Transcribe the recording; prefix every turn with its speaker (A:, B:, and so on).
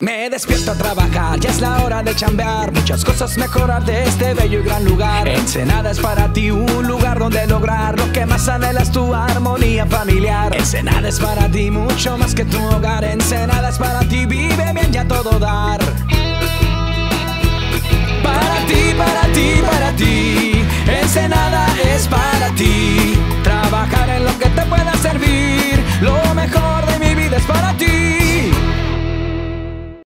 A: Me despierto a trabajar, ya es la hora de chambear. Muchas cosas mejorar de este bello y gran lugar. Ensenada es para ti un lugar donde lograr Lo que más anhelas tu armonía familiar. Ensenada es para ti mucho más que tu hogar. Ensenada es para ti, vive bien ya todo dar. Para ti, para ti, para ti. Ensenada es para ti.